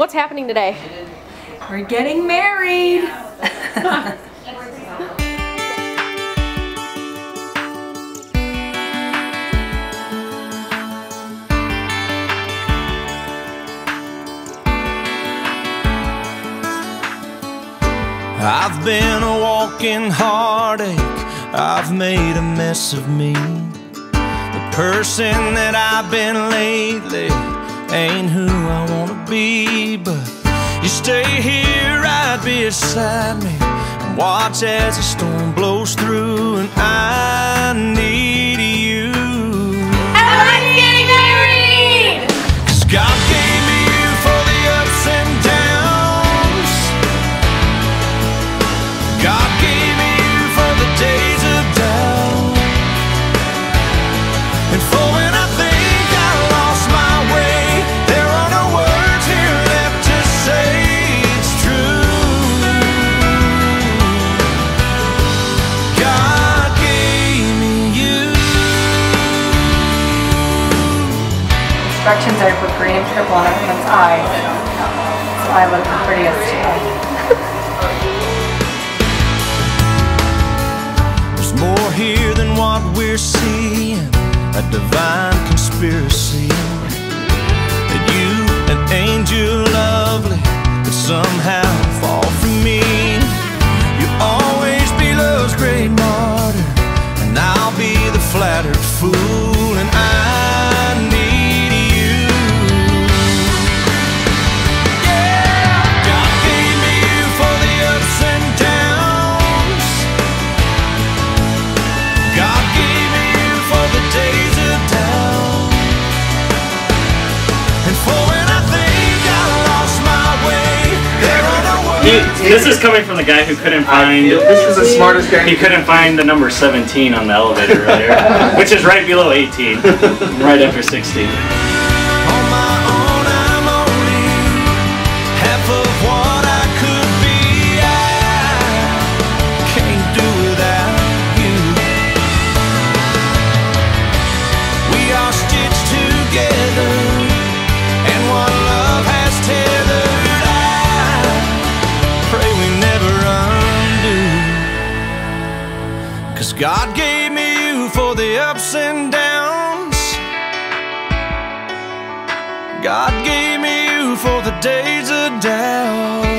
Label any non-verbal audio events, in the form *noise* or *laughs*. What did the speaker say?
what's happening today? We're getting married. I've been a walking heartache, I've made a mess of me. The person that I've been lately ain't who I wanna be, but you stay here right beside me and watch as the storm blows through, and I need you. Getting married! 'Cause God gave me you for the ups and downs. God Instructions are put green purple on everyone's eyes. So I look the prettiest. There's more here than what we're seeing, a divine conspiracy. That you, an angel lovely, could somehow He, this is coming from the guy who couldn't find. This is the smartest guy. He couldn't find the number 17 on the elevator earlier, *laughs* which is right below 18, right after 16. God gave me you for the ups and downs God gave me you for the days of doubt.